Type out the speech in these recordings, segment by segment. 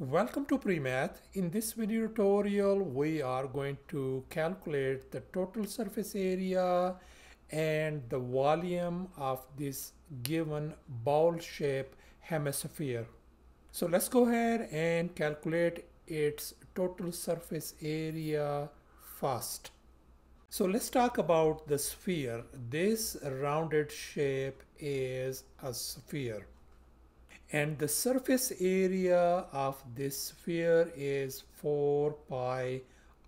Welcome to PreMath. In this video tutorial, we are going to calculate the total surface area and the volume of this given bowl shape hemisphere. So let's go ahead and calculate its total surface area first. So let's talk about the sphere. This rounded shape is a sphere and the surface area of this sphere is 4 pi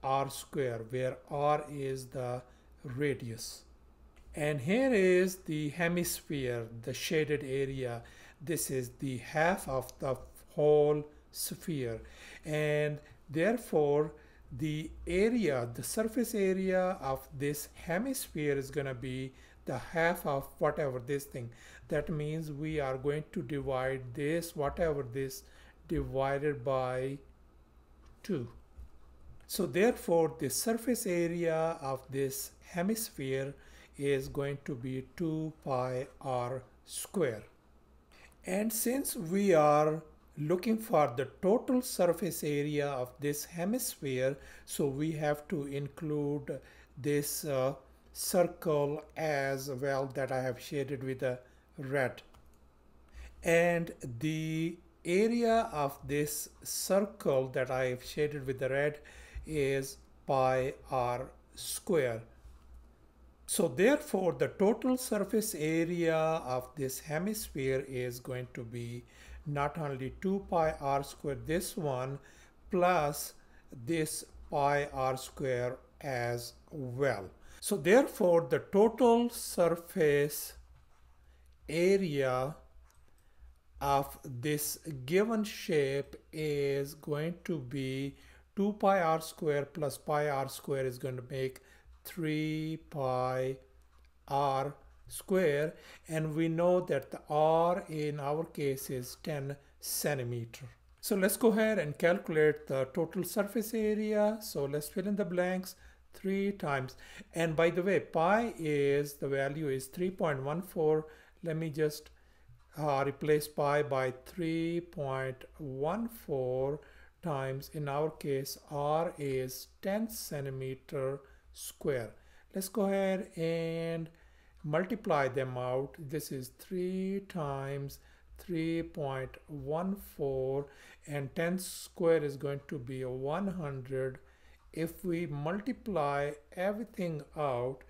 r square where r is the radius. And here is the hemisphere the shaded area. This is the half of the whole sphere. And therefore the area the surface area of this hemisphere is going to be the half of whatever this thing. That means we are going to divide this whatever this divided by 2 so therefore the surface area of this hemisphere is going to be 2 pi r square. And since we are looking for the total surface area of this hemisphere so we have to include this uh, circle as well that I have shaded with a red. And the area of this circle that I have shaded with the red is pi r square. So therefore the total surface area of this hemisphere is going to be not only 2 pi r square this one plus this pi r square as well so therefore the total surface area of this given shape is going to be 2 pi r square plus pi r square is going to make 3 pi r square and we know that the r in our case is 10 centimeter. So let's go ahead and calculate the total surface area. So let's fill in the blanks three times. And by the way, pi is, the value is 3.14. Let me just uh, replace pi by 3.14 times. In our case, r is 10 centimeter square. Let's go ahead and multiply them out. This is 3 times 3.14 and 10 square is going to be 100 if we multiply everything out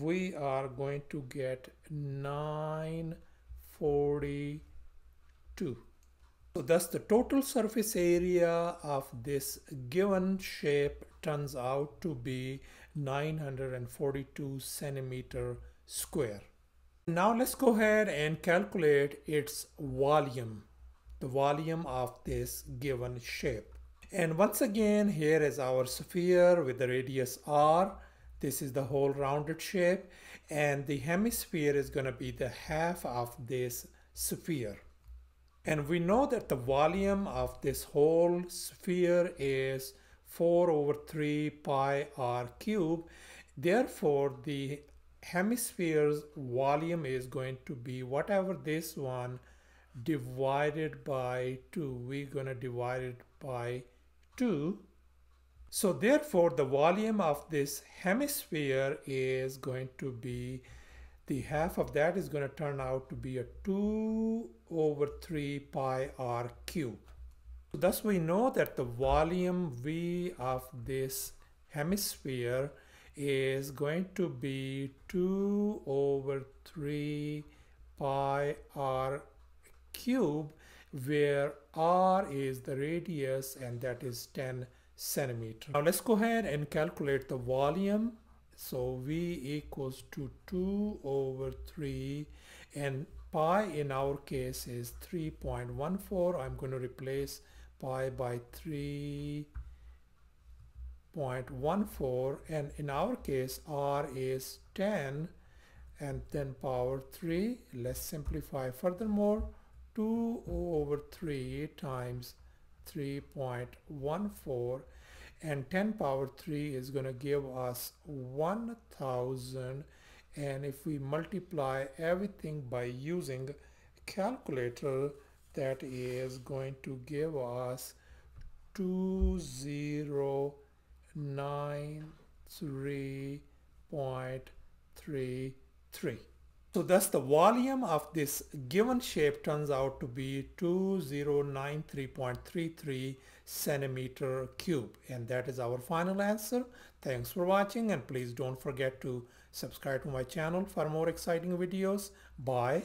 we are going to get 942 so thus the total surface area of this given shape turns out to be 942 centimeter square. Now let's go ahead and calculate its volume the volume of this given shape and once again, here is our sphere with the radius r. This is the whole rounded shape. And the hemisphere is going to be the half of this sphere. And we know that the volume of this whole sphere is 4 over 3 pi r cube. Therefore, the hemisphere's volume is going to be whatever this one divided by 2. We're going to divide it by 2. So therefore the volume of this hemisphere is going to be the half of that is going to turn out to be a 2 over 3 pi r cube. So thus we know that the volume V of this hemisphere is going to be 2 over 3 pi r cube where r is the radius and that is 10 centimeter. Now let's go ahead and calculate the volume. So V equals to 2 over 3 and pi in our case is 3.14. I'm going to replace pi by 3.14 and in our case r is 10 and then power 3. Let's simplify furthermore. 2 over 3 times 3.14 and 10 power 3 is going to give us 1000 and if we multiply everything by using calculator that is going to give us 2093.33. So thus the volume of this given shape turns out to be 2093.33 centimeter cube and that is our final answer. Thanks for watching and please don't forget to subscribe to my channel for more exciting videos. Bye.